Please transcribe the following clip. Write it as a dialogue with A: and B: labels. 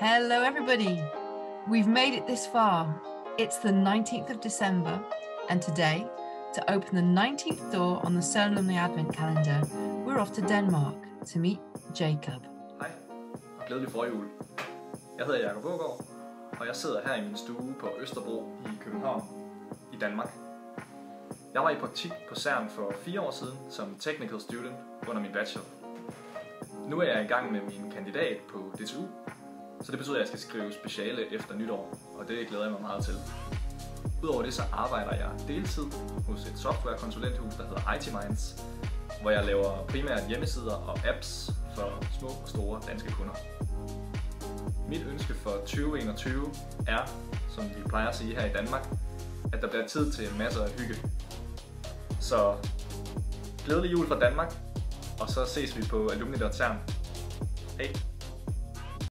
A: Hello, everybody. We've made it this far. It's the 19th of December, and today, to open the 19th door on the Alumni Advent calendar, we're off to Denmark to meet Jacob.
B: Hej, og glædelig forjul. Jeg hedder Jacob Aagaard, og jeg sidder her i min stue på Østerbro i København i Danmark. Jeg var i praktik på CERN for fire år siden som technical student under min bachelor. Nu er jeg i gang med min kandidat på DTU, så det betyder, at jeg skal skrive speciale efter nytår, og det glæder jeg mig meget til. Udover det så arbejder jeg deltid hos et softwarekonsulenthus, der hedder IT Minds, hvor jeg laver primært hjemmesider og apps for små og store danske kunder. Mit ønske for 2021 er, som vi plejer at sige her i Danmark, at der bliver tid til masser af hygge. Så glædelig jul fra Danmark, og så ses vi på alumni.cern